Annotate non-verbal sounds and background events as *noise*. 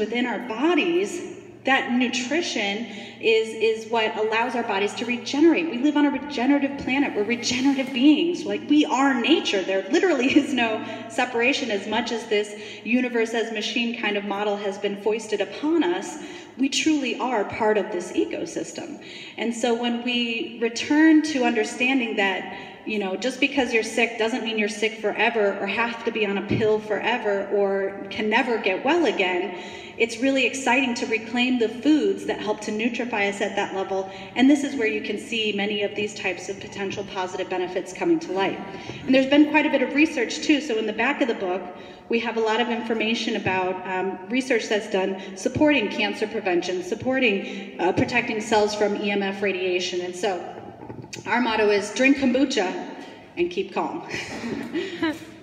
within our bodies, that nutrition is, is what allows our bodies to regenerate. We live on a regenerative planet. We're regenerative beings. Like we are nature. There literally *laughs* is no separation as much as this universe as machine kind of model has been foisted upon us. We truly are part of this ecosystem. And so when we return to understanding that you know, just because you're sick doesn't mean you're sick forever or have to be on a pill forever or can never get well again it's really exciting to reclaim the foods that help to nutrify us at that level. And this is where you can see many of these types of potential positive benefits coming to light. And there's been quite a bit of research too. So in the back of the book, we have a lot of information about um, research that's done supporting cancer prevention, supporting uh, protecting cells from EMF radiation. And so our motto is drink kombucha and keep calm. *laughs*